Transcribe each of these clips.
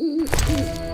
Mm-hmm.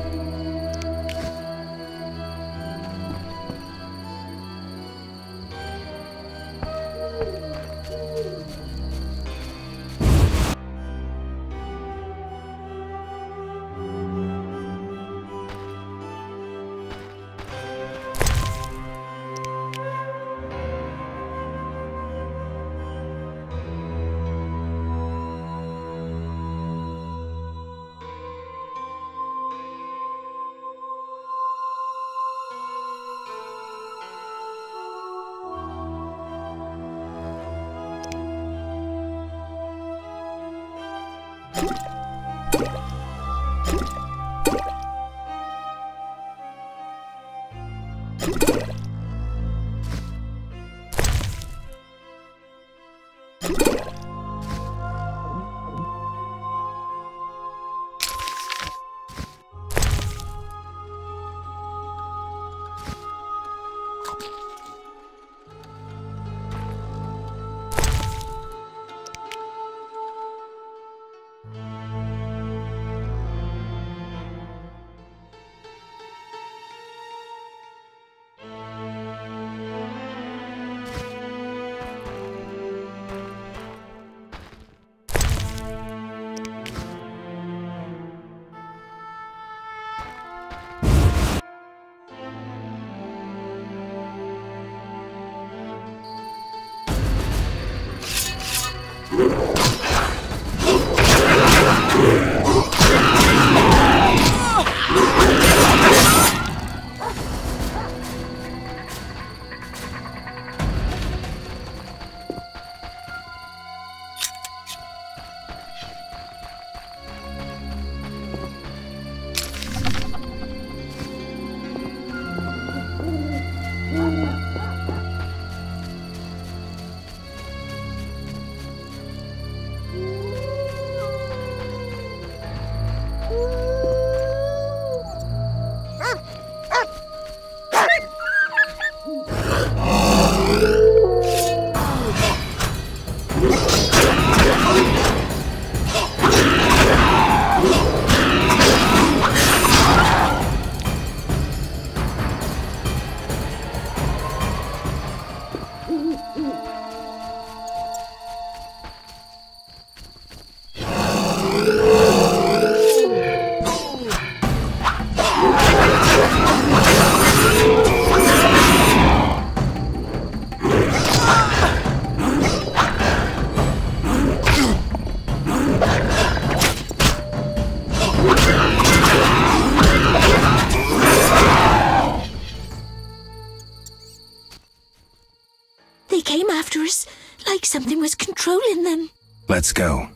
Let's go.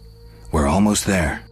We're almost there.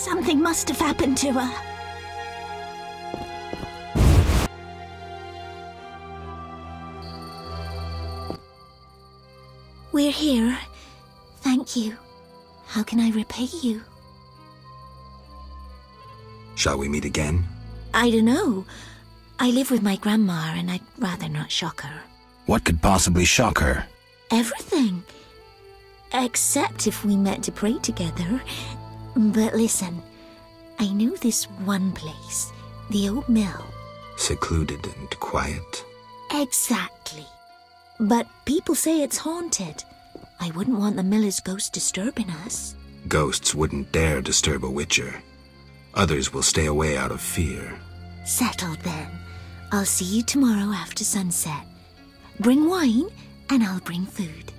Something must have happened to her. We're here. Thank you. How can I repay you? Shall we meet again? I don't know. I live with my grandma and I'd rather not shock her. What could possibly shock her? Everything. Except if we met to pray together. But listen, I know this one place, the old mill. Secluded and quiet. Exactly. But people say it's haunted. I wouldn't want the miller's ghost disturbing us. Ghosts wouldn't dare disturb a witcher. Others will stay away out of fear. Settled then. I'll see you tomorrow after sunset. Bring wine, and I'll bring food.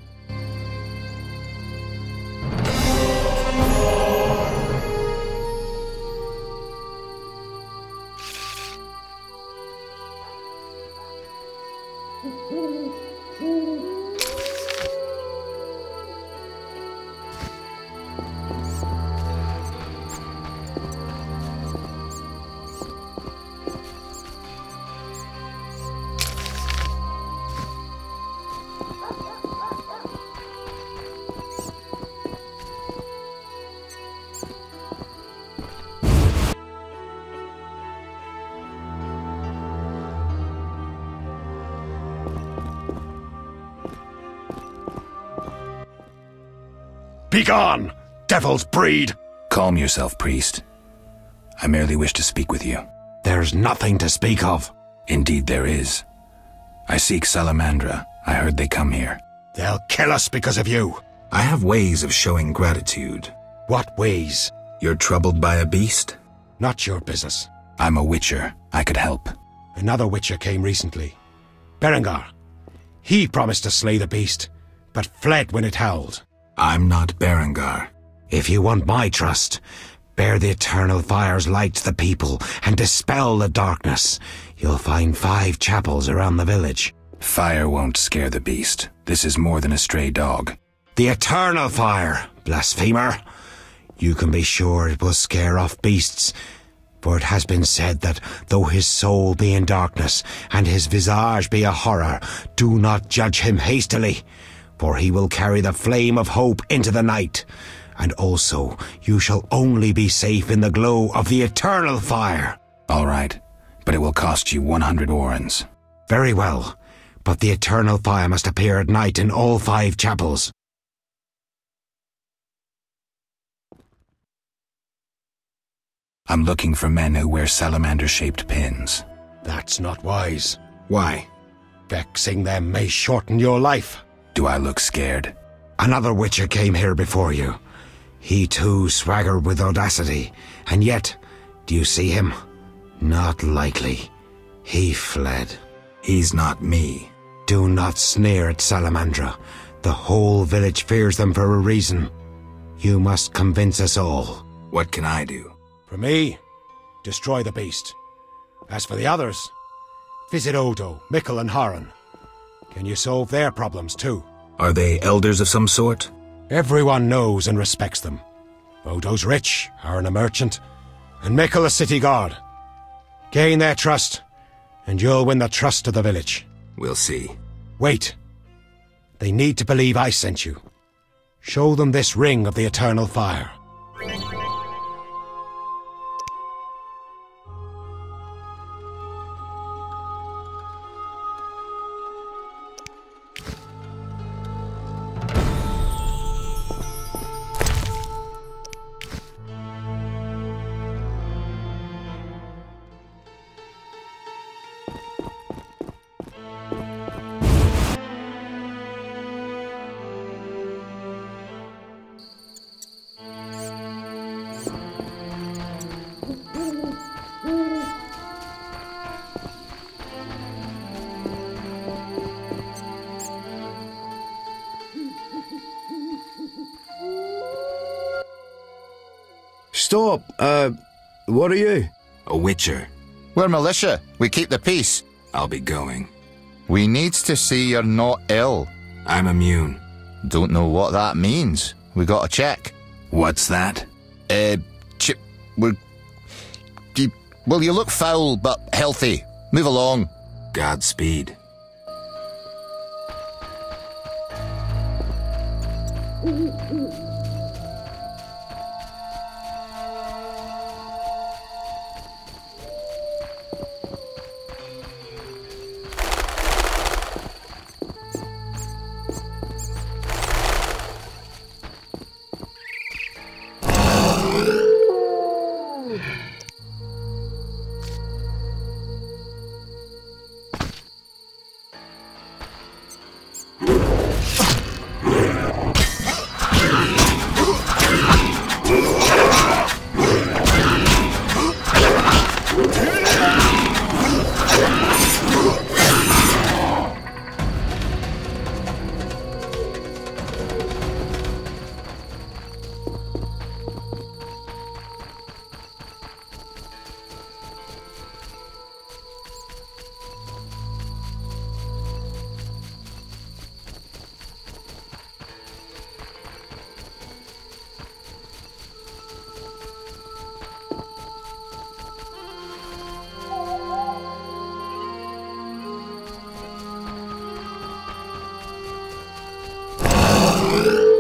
Begone, devil's breed! Calm yourself, priest. I merely wish to speak with you. There's nothing to speak of. Indeed, there is. I seek Salamandra. I heard they come here. They'll kill us because of you. I have ways of showing gratitude. What ways? You're troubled by a beast? Not your business. I'm a witcher. I could help. Another witcher came recently. Berengar. He promised to slay the beast, but fled when it howled. I'm not Berengar. If you want my trust, bear the eternal fire's light to the people and dispel the darkness. You'll find five chapels around the village. Fire won't scare the beast. This is more than a stray dog. The eternal fire, blasphemer. You can be sure it will scare off beasts, for it has been said that though his soul be in darkness and his visage be a horror, do not judge him hastily, for he will carry the flame of hope into the night. And also, you shall only be safe in the glow of the eternal fire. All right, but it will cost you 100 orens. Very well, but the eternal fire must appear at night in all five chapels. I'm looking for men who wear salamander-shaped pins. That's not wise. Why? Vexing them may shorten your life. Do I look scared? Another witcher came here before you. He too swaggered with audacity, and yet, do you see him? Not likely. He fled. He's not me. Do not sneer at Salamandra. The whole village fears them for a reason. You must convince us all. What can I do? For me, destroy the beast. As for the others, visit Odo, Mikkel, and Haren. Can you solve their problems too? Are they elders of some sort? Everyone knows and respects them. Odo's rich, Haren a merchant, and Mikkel a city guard. Gain their trust, and you'll win the trust of the village. We'll see. Wait. They need to believe I sent you. Show them this ring of the eternal fire. Stop. Uh, what are you? A witcher. We're militia. We keep the peace. I'll be going. We needs to see you're not ill. I'm immune. Don't know what that means. We got to check. What's that? Uh, chip, we're. You, well, you look foul but healthy. Move along. Godspeed. Mm-hmm.